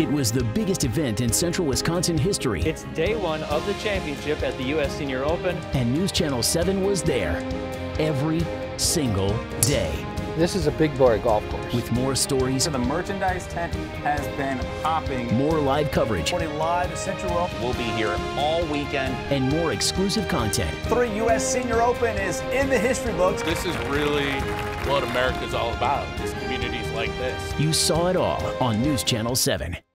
It was the biggest event in Central Wisconsin history, It's day one of the championship at the U.S. Senior Open. and News Channel 7 was there every single day This is a big boy golf course. with more stories, So the merchandise tent has been hopping. more live coverage, Reporting live at Central Open. We'll be here all weekend. and more exclusive content. Three U.S. Senior Open is in the history books. This is really what America's all about, is communities like this. You saw it all on News Channel 7.